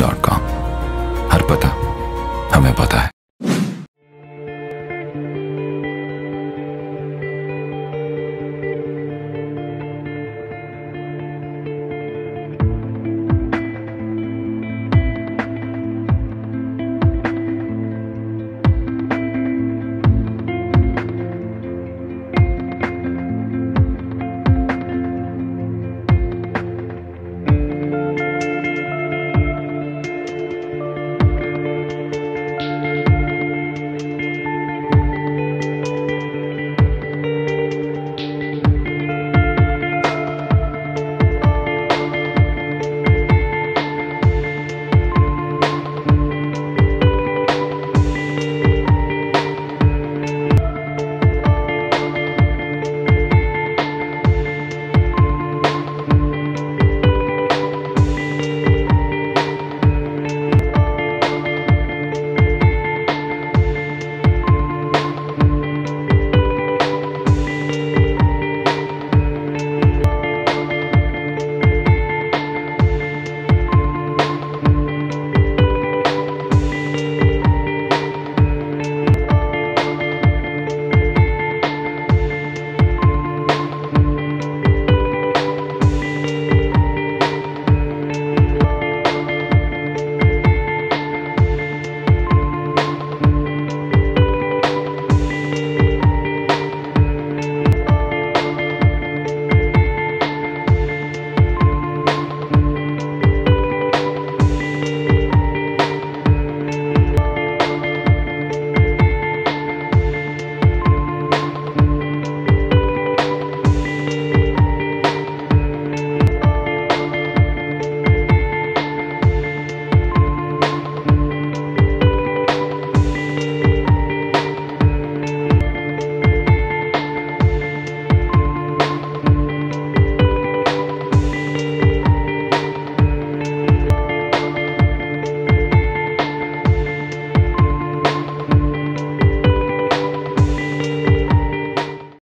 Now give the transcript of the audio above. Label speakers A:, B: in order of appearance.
A: gmail.com.